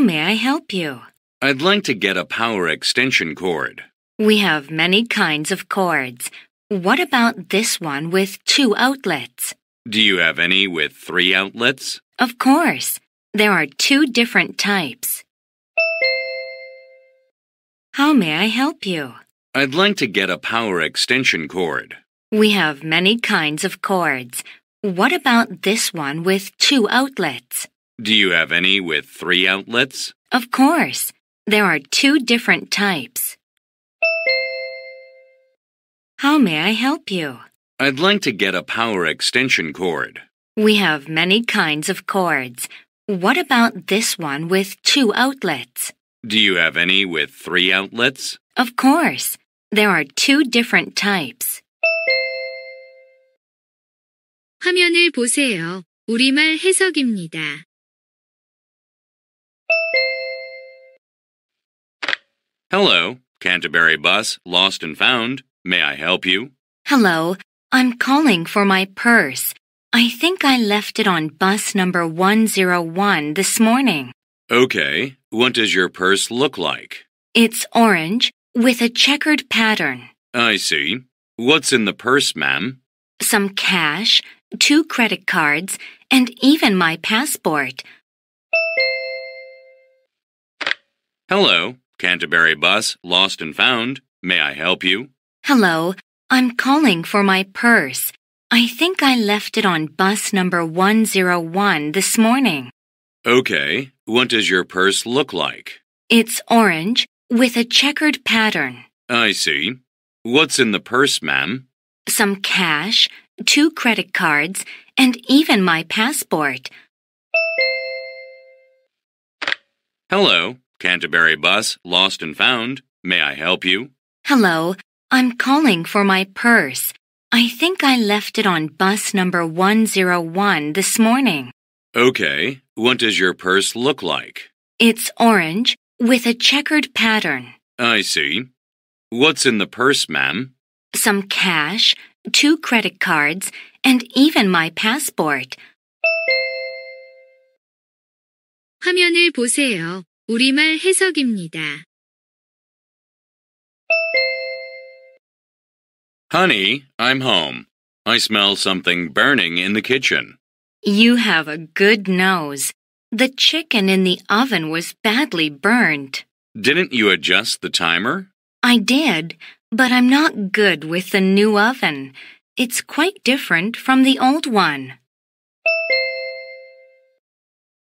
How may I help you? I'd like to get a power extension cord. We have many kinds of cords. What about this one with two outlets? Do you have any with three outlets? Of course. There are two different types. How may I help you? I'd like to get a power extension cord. We have many kinds of cords. What about this one with two outlets? Do you have any with three outlets? Of course. There are two different types. How may I help you? I'd like to get a power extension cord. We have many kinds of cords. What about this one with two outlets? Do you have any with three outlets? Of course. There are two different types. 화면을 보세요. 우리말 해석입니다. Hello, Canterbury Bus, lost and found. May I help you? Hello, I'm calling for my purse. I think I left it on bus number 101 this morning. Okay, what does your purse look like? It's orange with a checkered pattern. I see. What's in the purse, ma'am? Some cash, two credit cards, and even my passport. Hello, Canterbury Bus, lost and found. May I help you? Hello, I'm calling for my purse. I think I left it on bus number 101 this morning. Okay, what does your purse look like? It's orange with a checkered pattern. I see. What's in the purse, ma'am? Some cash, two credit cards, and even my passport. Hello, Canterbury Bus, lost and found. May I help you? Hello, I'm calling for my purse. I think I left it on bus number 101 this morning. Okay, what does your purse look like? It's orange with a checkered pattern. I see. What's in the purse, ma'am? Some cash, two credit cards, and even my passport. 화면을 보세요. 우리말 해석입니다. Honey, I'm home. I smell something burning in the kitchen. You have a good nose. The chicken in the oven was badly burned. Didn't you adjust the timer? I did, but I'm not good with the new oven. It's quite different from the old one.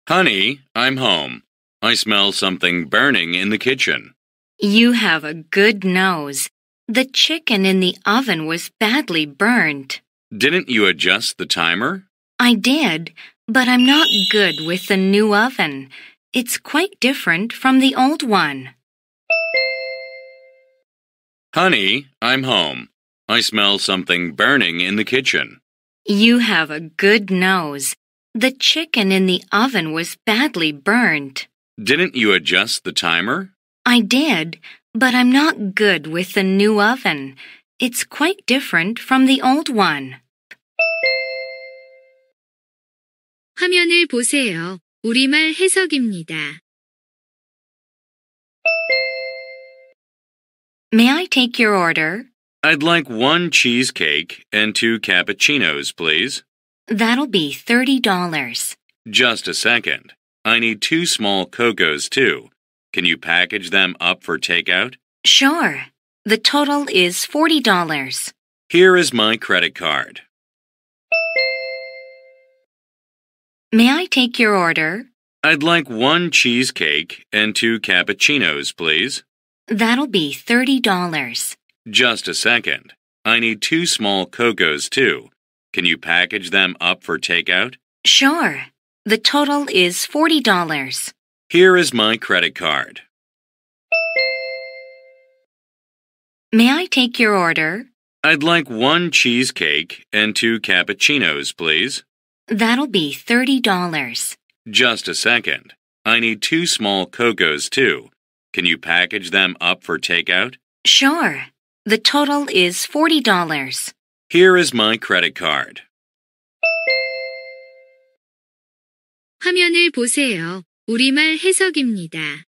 Honey, I'm home. I smell something burning in the kitchen. You have a good nose. The chicken in the oven was badly burned. Didn't you adjust the timer? I did, but I'm not good with the new oven. It's quite different from the old one. Honey, I'm home. I smell something burning in the kitchen. You have a good nose. The chicken in the oven was badly burned. Didn't you adjust the timer? I did, but I'm not good with the new oven. It's quite different from the old one. 화면을 보세요. 우리말 해석입니다. May I take your order? I'd like one cheesecake and two cappuccinos, please. That'll be $30. Just a second. I need two small cocos, too. Can you package them up for takeout? Sure. The total is $40. Here is my credit card. May I take your order? I'd like one cheesecake and two cappuccinos, please. That'll be $30. Just a second. I need two small cocos, too. Can you package them up for takeout? Sure. The total is $40. Here is my credit card. May I take your order? I'd like one cheesecake and two cappuccinos, please. That'll be $30. Just a second. I need two small cocos, too. Can you package them up for takeout? Sure. The total is $40. Here is my credit card. 화면을 보세요. 우리말 해석입니다.